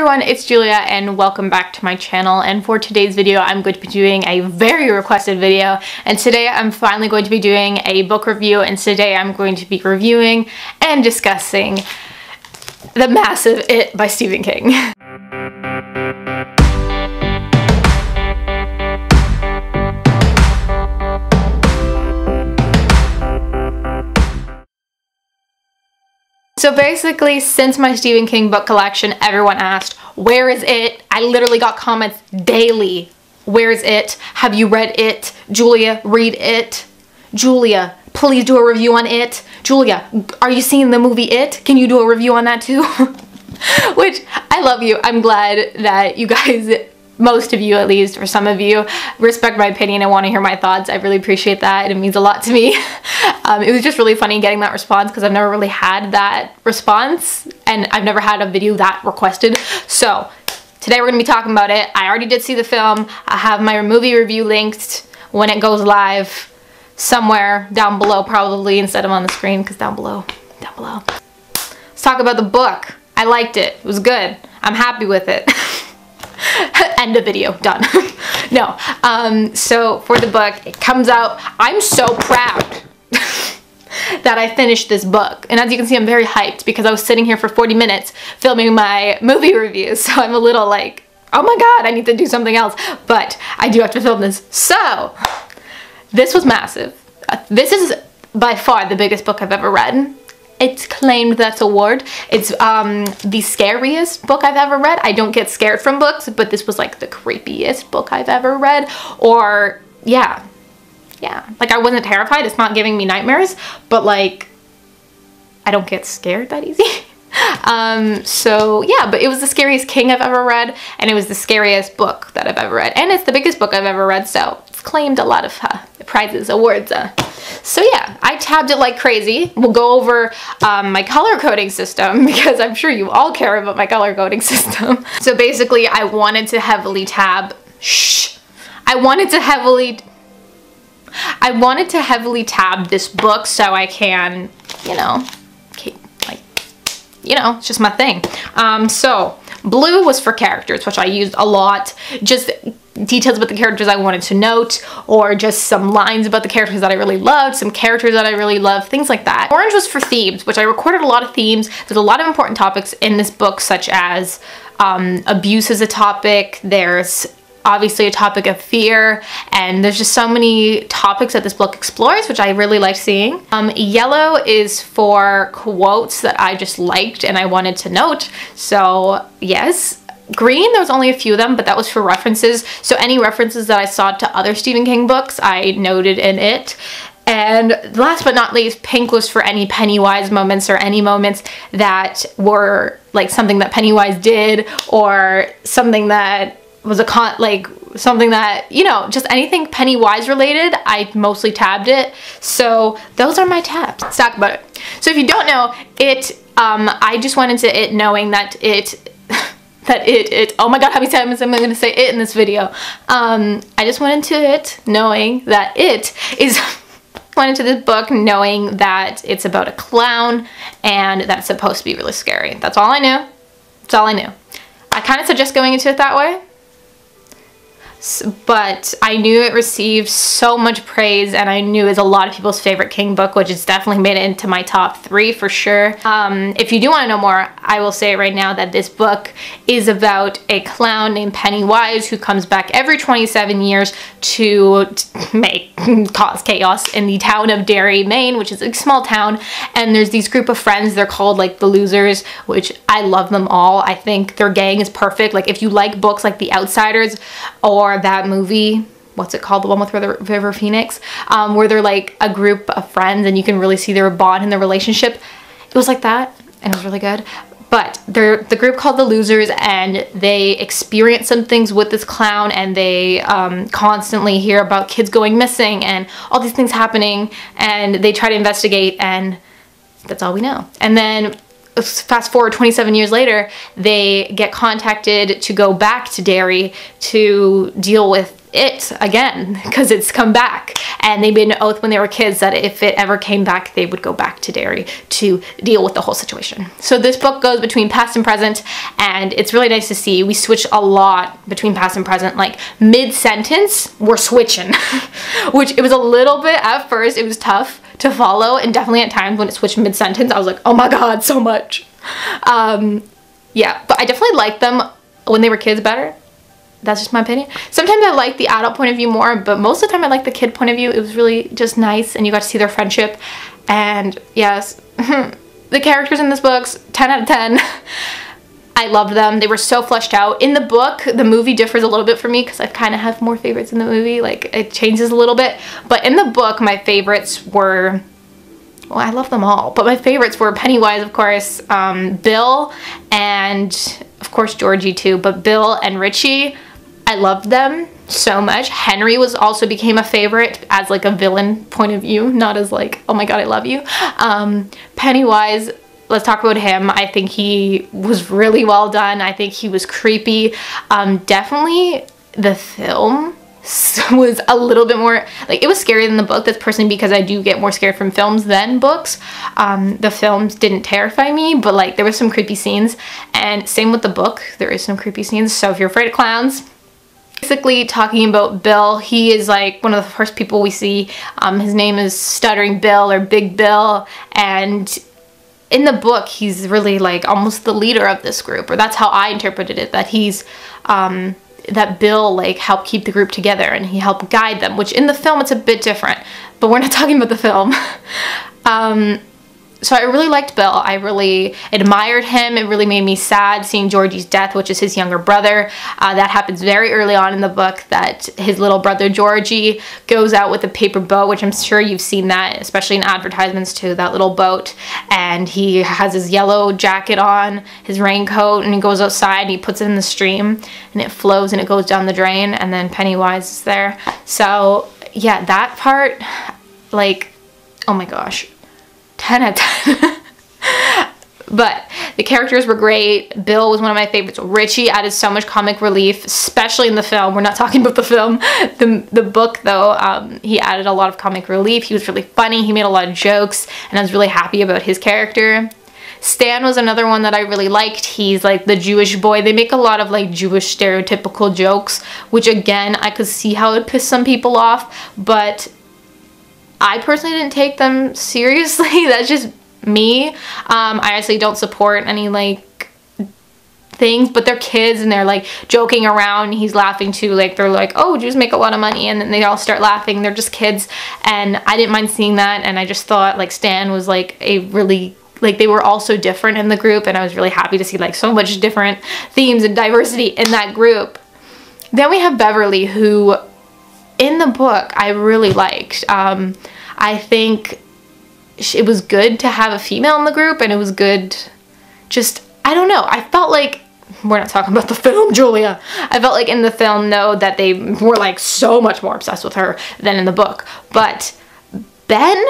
everyone, it's Julia and welcome back to my channel. And for today's video I'm going to be doing a very requested video. And today I'm finally going to be doing a book review. And today I'm going to be reviewing and discussing the massive It by Stephen King. So basically, since my Stephen King book collection, everyone asked, where is it? I literally got comments daily. Where is it? Have you read it? Julia, read it. Julia, please do a review on it. Julia, are you seeing the movie It? Can you do a review on that too? Which, I love you. I'm glad that you guys most of you at least, or some of you, respect my opinion and want to hear my thoughts. I really appreciate that. It means a lot to me. Um, it was just really funny getting that response because I've never really had that response and I've never had a video that requested. So today we're going to be talking about it. I already did see the film. I have my movie review linked when it goes live somewhere down below probably instead of on the screen because down below, down below. Let's talk about the book. I liked it. It was good. I'm happy with it. End of video, done. no, um, so for the book, it comes out, I'm so proud that I finished this book. And as you can see, I'm very hyped because I was sitting here for 40 minutes filming my movie reviews. So I'm a little like, oh my God, I need to do something else. But I do have to film this. So this was massive. This is by far the biggest book I've ever read it's claimed that award. It's um, the scariest book I've ever read. I don't get scared from books, but this was like the creepiest book I've ever read. Or yeah, yeah. Like I wasn't terrified. It's not giving me nightmares, but like I don't get scared that easy. um, so yeah, but it was the scariest king I've ever read and it was the scariest book that I've ever read. And it's the biggest book I've ever read, so it's claimed a lot of uh, prizes, awards. Uh. So yeah, I tabbed it like crazy. We'll go over um, my color coding system because I'm sure you all care about my color coding system. So basically I wanted to heavily tab, shh, I wanted to heavily, I wanted to heavily tab this book so I can, you know, you know, it's just my thing. Um, so blue was for characters, which I used a lot. Just details about the characters I wanted to note or just some lines about the characters that I really loved, some characters that I really loved, things like that. Orange was for themes, which I recorded a lot of themes. There's a lot of important topics in this book such as um, abuse is a topic, there's obviously a topic of fear and there's just so many topics that this book explores which I really like seeing. Um, yellow is for quotes that I just liked and I wanted to note so yes Green, there was only a few of them, but that was for references. So any references that I saw to other Stephen King books, I noted in it. And last but not least, pink was for any Pennywise moments or any moments that were like something that Pennywise did or something that was a con like something that, you know, just anything Pennywise related, I mostly tabbed it. So those are my tabs. Talk about it. So if you don't know, it, um, I just went into it knowing that it that it, it, oh my god, how many times am I to say it in this video? Um, I just went into it knowing that it is, went into this book knowing that it's about a clown and that it's supposed to be really scary. That's all I knew. That's all I knew. I kind of suggest going into it that way but I knew it received so much praise and I knew it was a lot of people's favorite King book, which has definitely made it into my top three for sure. Um, if you do want to know more, I will say right now that this book is about a clown named Pennywise who comes back every 27 years to make cause chaos in the town of Derry, Maine, which is a small town. And there's these group of friends, they're called like the Losers, which I love them all. I think their gang is perfect. Like if you like books like The Outsiders or that movie what's it called? The one with river phoenix um, where they're like a group of friends and you can really see their bond and their relationship. It was like that and it was really good. But they're the group called the losers and they experience some things with this clown and they um, constantly hear about kids going missing and all these things happening and they try to investigate and that's all we know. And then fast forward 27 years later, they get contacted to go back to Derry to deal with it again because it's come back. And they made an oath when they were kids that if it ever came back they would go back to Derry to deal with the whole situation. So this book goes between past and present and it's really nice to see. We switch a lot between past and present. Like mid-sentence we're switching which it was a little bit at first it was tough to follow and definitely at times when it switched mid-sentence I was like oh my god so much um yeah but I definitely liked them when they were kids better that's just my opinion. Sometimes I like the adult point of view more, but most of the time I like the kid point of view. It was really just nice and you got to see their friendship. And yes, the characters in this book's 10 out of 10. I loved them. They were so fleshed out. In the book, the movie differs a little bit for me because I kind of have more favorites in the movie. Like, it changes a little bit. But in the book, my favorites were... Well, I love them all. But my favorites were Pennywise, of course, um, Bill, and of course Georgie too. But Bill and Richie I loved them so much. Henry was also became a favorite as like a villain point of view, not as like, oh my god, I love you. Um, Pennywise, let's talk about him. I think he was really well done. I think he was creepy. Um, definitely the film was a little bit more like it was scarier than the book that's personally because I do get more scared from films than books um, the films didn't terrify me but like there was some creepy scenes and same with the book there is some creepy scenes so if you're afraid of clowns Basically talking about Bill, he is like one of the first people we see. Um, his name is Stuttering Bill or Big Bill and in the book he's really like almost the leader of this group or that's how I interpreted it that he's um, that Bill like helped keep the group together and he helped guide them which in the film it's a bit different but we're not talking about the film. um, so I really liked Bill. I really admired him. It really made me sad seeing Georgie's death, which is his younger brother. Uh, that happens very early on in the book that his little brother Georgie goes out with a paper boat, which I'm sure you've seen that, especially in advertisements too, that little boat. And he has his yellow jacket on, his raincoat, and he goes outside and he puts it in the stream and it flows and it goes down the drain and then Pennywise is there. So yeah, that part, like, oh my gosh 10 out of 10. but the characters were great. Bill was one of my favorites. Richie added so much comic relief, especially in the film. We're not talking about the film. The, the book, though, um, he added a lot of comic relief. He was really funny. He made a lot of jokes, and I was really happy about his character. Stan was another one that I really liked. He's like the Jewish boy. They make a lot of like Jewish stereotypical jokes, which again, I could see how it pissed some people off, but I personally didn't take them seriously. That's just me. Um, I actually don't support any like things, but they're kids and they're like joking around. He's laughing too. Like they're like, oh, Jews make a lot of money. And then they all start laughing. They're just kids. And I didn't mind seeing that. And I just thought like Stan was like a really like they were all so different in the group and I was really happy to see like so much different themes and diversity in that group. Then we have Beverly who in the book I really liked. Um, I think it was good to have a female in the group and it was good just, I don't know, I felt like we're not talking about the film, Julia. I felt like in the film, though, that they were like so much more obsessed with her than in the book. But Ben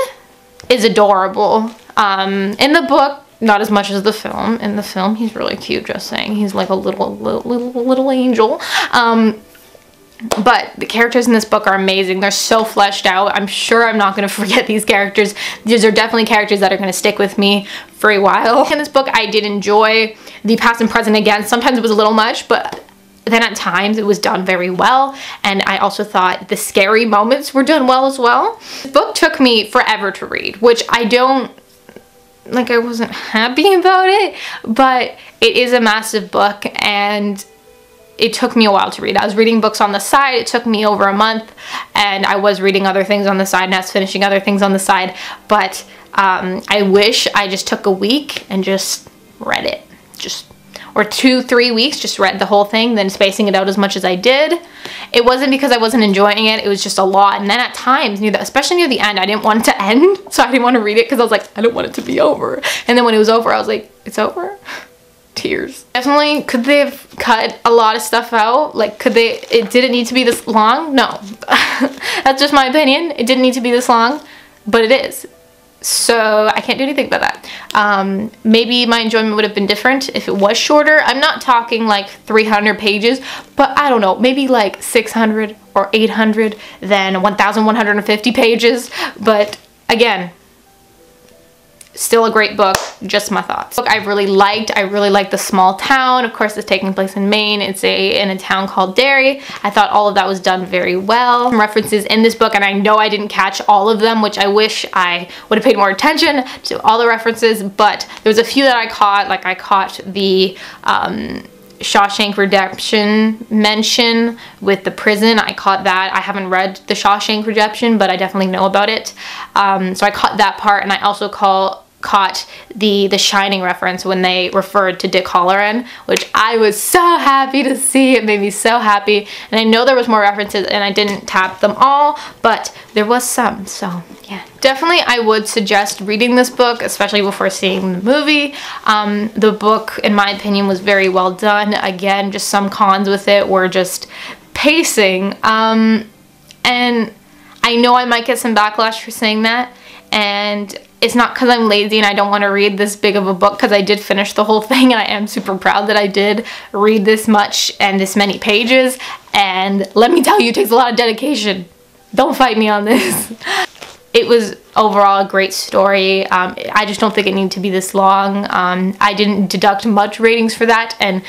is adorable. Um, in the book, not as much as the film. In the film, he's really cute, just saying. He's like a little, little, little, little angel. Um, but the characters in this book are amazing. They're so fleshed out. I'm sure I'm not going to forget these characters. These are definitely characters that are going to stick with me for a while. In this book, I did enjoy the past and present again. Sometimes it was a little much, but then at times it was done very well and I also thought the scary moments were done well as well. The book took me forever to read, which I don't like I wasn't happy about it, but it is a massive book and it took me a while to read. I was reading books on the side. It took me over a month and I was reading other things on the side and I was finishing other things on the side. But um, I wish I just took a week and just read it. Just or two, three weeks, just read the whole thing, then spacing it out as much as I did. It wasn't because I wasn't enjoying it, it was just a lot. And then at times, near the, especially near the end, I didn't want it to end, so I didn't want to read it because I was like, I don't want it to be over. And then when it was over, I was like, it's over? Tears. Definitely, could they have cut a lot of stuff out? Like, could they, it didn't need to be this long? No. That's just my opinion. It didn't need to be this long, but it is. so I can't do anything about that. Um, maybe my enjoyment would have been different if it was shorter. I'm not talking like 300 pages, but I don't know, maybe like 600 or 800 than 1,150 pages. But again, Still a great book, just my thoughts. Book I really liked, I really liked the small town. Of course, it's taking place in Maine. It's a in a town called Derry. I thought all of that was done very well. Some references in this book, and I know I didn't catch all of them, which I wish I would have paid more attention to all the references, but there was a few that I caught, like I caught the um, Shawshank Redemption mention with the prison. I caught that. I haven't read the Shawshank Redemption, but I definitely know about it. Um, so I caught that part, and I also call caught the the Shining reference when they referred to Dick Hallorann, which I was so happy to see. It made me so happy. And I know there was more references and I didn't tap them all, but there was some, so yeah. Definitely I would suggest reading this book, especially before seeing the movie. Um, the book, in my opinion, was very well done. Again, just some cons with it were just pacing. Um, and I know I might get some backlash for saying that, and it's not because I'm lazy and I don't want to read this big of a book because I did finish the whole thing and I am super proud that I did read this much and this many pages and let me tell you it takes a lot of dedication. Don't fight me on this. it was overall a great story. Um, I just don't think it needed to be this long. Um, I didn't deduct much ratings for that and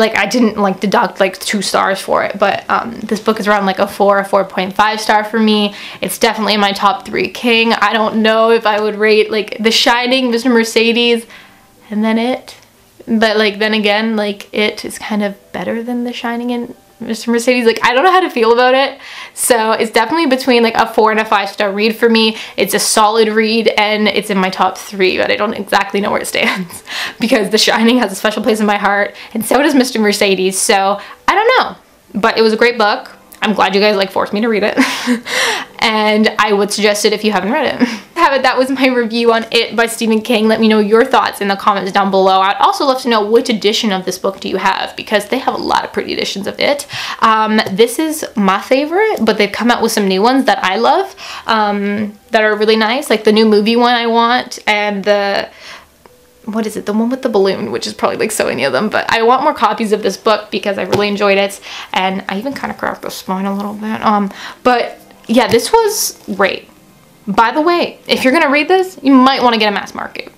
like I didn't like deduct like two stars for it, but um, this book is around like a four or 4.5 star for me. It's definitely in my top three King. I don't know if I would rate like The Shining, Mr. Mercedes, and then it. But like then again, like it is kind of better than The Shining and Mr. Mercedes. Like, I don't know how to feel about it. So it's definitely between like a four and a five star read for me. It's a solid read and it's in my top three, but I don't exactly know where it stands because The Shining has a special place in my heart and so does Mr. Mercedes. So I don't know, but it was a great book. I'm glad you guys like forced me to read it. and I would suggest it if you haven't read it. Have it, that was my review on It by Stephen King. Let me know your thoughts in the comments down below. I'd also love to know which edition of this book do you have because they have a lot of pretty editions of it. Um, this is my favorite, but they've come out with some new ones that I love um, that are really nice, like the new movie one I want and the what is it the one with the balloon which is probably like so many of them but I want more copies of this book because I really enjoyed it and I even kind of cracked the spine a little bit um but yeah this was great by the way if you're gonna read this you might want to get a mass market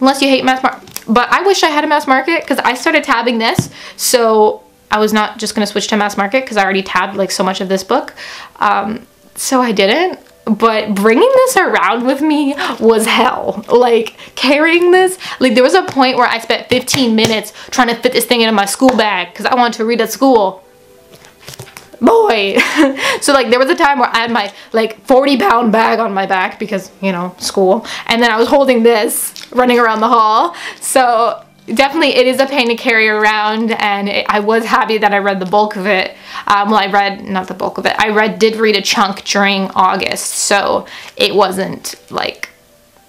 unless you hate mass market but I wish I had a mass market because I started tabbing this so I was not just gonna switch to mass market because I already tabbed like so much of this book um so I didn't but bringing this around with me was hell. Like carrying this, like there was a point where I spent 15 minutes trying to fit this thing into my school bag because I wanted to read at school. Boy. so like there was a time where I had my like 40 pound bag on my back because, you know, school. And then I was holding this running around the hall. So definitely it is a pain to carry around and it, I was happy that I read the bulk of it. Um, well, I read, not the bulk of it, I read, did read a chunk during August, so it wasn't like,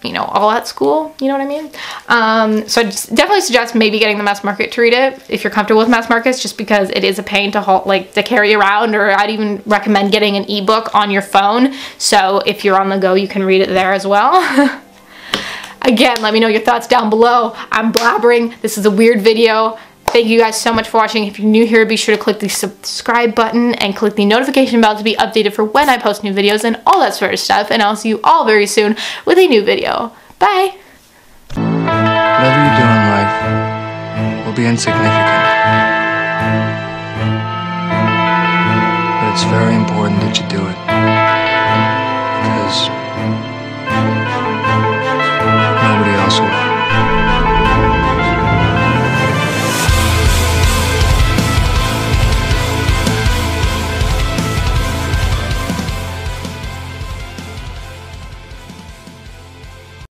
you know, all at school, you know what I mean? Um, so I definitely suggest maybe getting the mass market to read it if you're comfortable with mass markets, just because it is a pain to hold, like to carry around, or I'd even recommend getting an ebook on your phone. So if you're on the go, you can read it there as well. Again, let me know your thoughts down below. I'm blabbering. This is a weird video. Thank you guys so much for watching. If you're new here, be sure to click the subscribe button and click the notification bell to be updated for when I post new videos and all that sort of stuff. And I'll see you all very soon with a new video. Bye! Whatever you do in life will be insignificant. But it's very important that you do it.